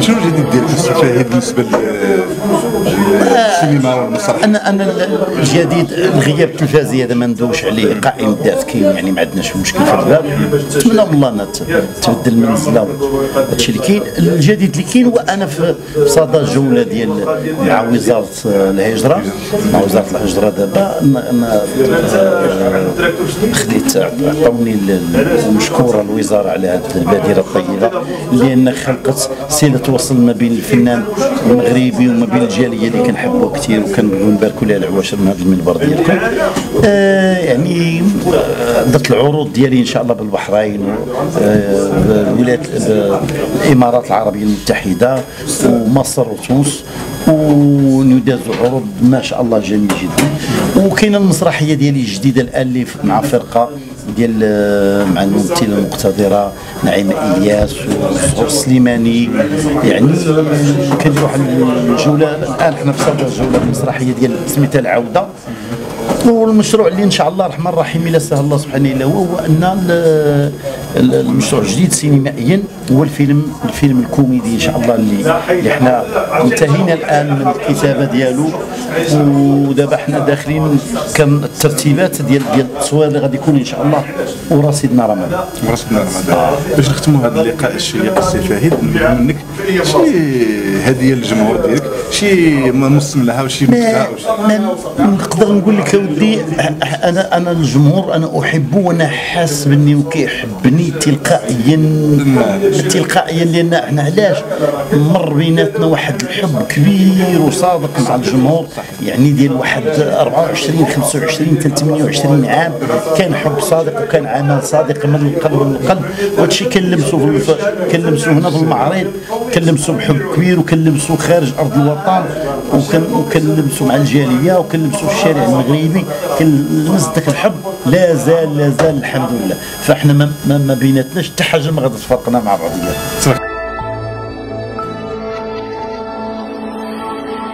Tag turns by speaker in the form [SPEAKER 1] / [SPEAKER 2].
[SPEAKER 1] شنو الجديد ديال السفاهي بالنسبة للسينما والمسرح؟
[SPEAKER 2] أنا أنا الجديد الغياب التلفازي هذا ما ندوش عليه. قائم الذات كاين يعني ما عندناش مشكل في الباب نتمنى من الله انها تبدل المنزله هادشي اللي كاين. الجديد اللي كاين وأنا في صدى جوله ديال مع وزارة الهجرة. مع وزارة الهجرة دابا خديت عطوني المشكورة الوزارة على هذه البادرة الطيبة لأن خلقت سيله وصل ما بين الفنان المغربي وما بين الجالية اللي كنحبوها كثير وكنبغيو نباركوا لها العواشر من هذا المنبر ديالكم. آه يعني آه، درت العروض ديالي إن شاء الله بالبحرين الولايات الامارات العربية المتحدة ومصر وتونس. وندازوا عروض ما شاء الله جميل جدا. وكاينه المسرحية ديالي الجديدة الآن اللي مع فرقة ديال مع الممثلة المقتدرة نعيمة إلياس وزهور السليماني يعني كنديروا واحد الجوله الآن حنا في صدر الجوله المسرحية ديال سميتها العودة. والمشروع اللي إن شاء الله الرحمن الرحيم إلى سهل الله سبحانه إلا هو هو أن المشروع الجديد سينمائيا هو الفيلم الفيلم الكوميدي إن شاء الله اللي اللي إحنا انتهينا الآن من الكتابة ديالو. ودابا حنا داخلين كان الترتيبات ديال ديال التصوير اللي غادي يكون إن شاء الله ورصيدنا رمضان.
[SPEAKER 1] ورصيدنا رمضان. باش نختموا هذا اللقاء الشيق السي فهيد منك. شي هدية للجمهور ديالك شي موسم لها وشي
[SPEAKER 2] ما نقدر نقول لك ودي أنا أنا الجمهور أنا أحبه وأنا حاس بني وكيحبني تلقائيا تلقائيا لأن إحنا علاش؟ مر بيناتنا واحد الحب كبير وصادق مع الجمهور يعني ديال واحد 24 25 28 عام كان حب صادق وكان عمل صادق من القلب للقلب وهادشي كنلمسو كنلمسو هنا في المعرض كنلمسو بحب كبير وكنلمسو خارج أرض الوطن وكنلمسو مع الجالية وكنلمسو في الشارع المغربي. كنلمس ذاك الحب. لا زال لا زال الحمد لله. فإحنا ما, ما بيناتناش حتى حاجة ما غادي تفرقنا مع بعضياتنا.